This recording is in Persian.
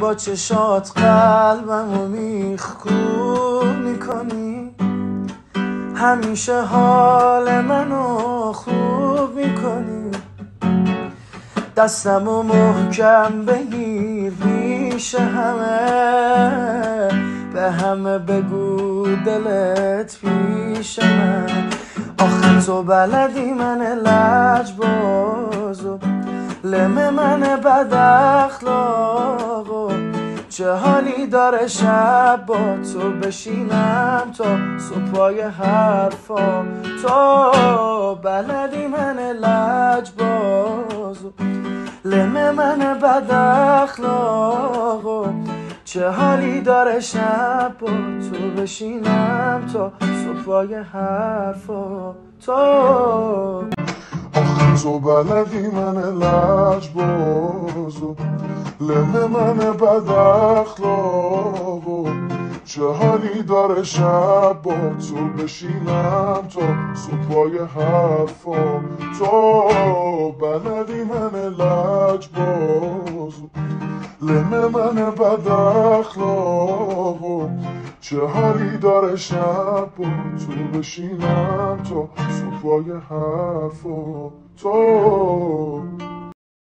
با چشات قلبمو میخکوب می‌کنی. همیشه حال منو خوب می‌کنی. دستمو محکم بگیر پیش همه. به همه بگو دلت پیش من. آخه تو بلدی من لج بازو. لمه من بد اخلاقو چه حالی داره شب با تو بشینم تا صبحای حرفا. تو بلدی من لج بازو لمه من بد اخلاقو چه حالی داره شب با تو بشینم تا صبحای حرفا. تو تو بلدی من لج بازو. لمه من بد اخلاقو چه حالی داره شب با تو بشینم تا صبحای حرفا. تو بلدی من لج بازو. لمه من بد اخلاقو چه حالی داره شب با تو بشینم؟ تا صبحای حرفا تو